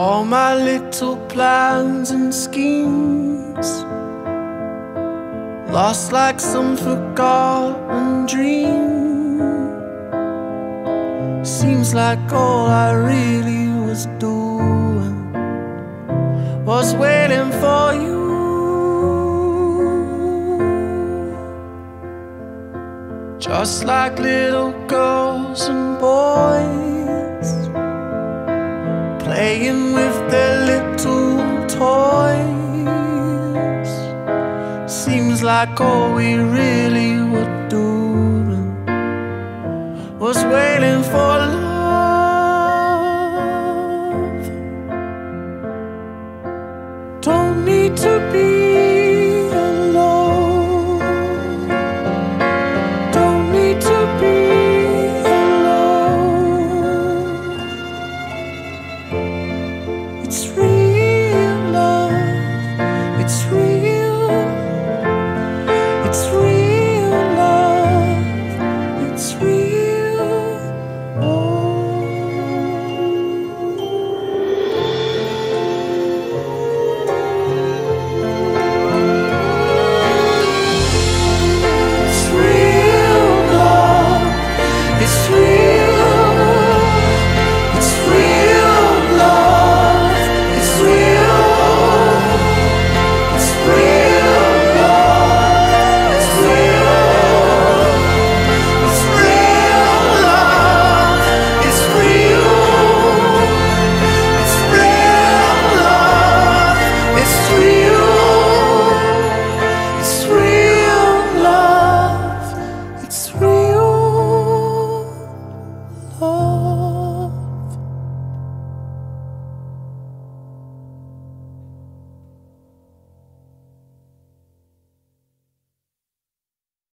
all my little plans and schemes. Lost like some forgotten dream. Seems like all I really was doing was waiting for you. Just like little girls and boys like all we really were doing was waiting for love. Don't need to be alone. Don't need to be alone. It's real.